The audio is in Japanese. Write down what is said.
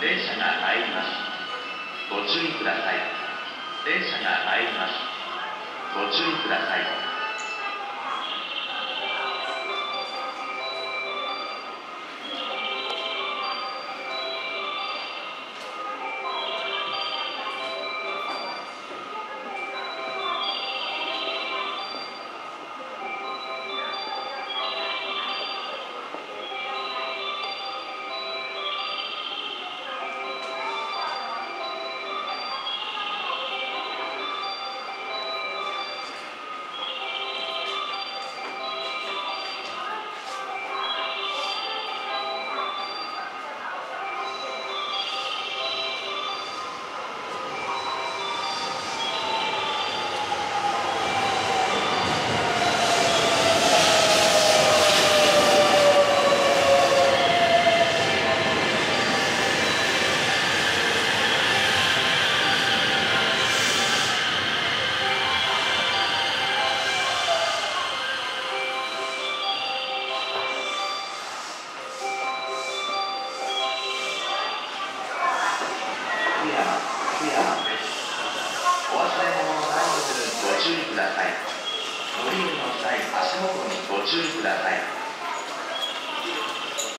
電車が参ります。ご注意ください。電車が参ります。ご注意ください。乗り降り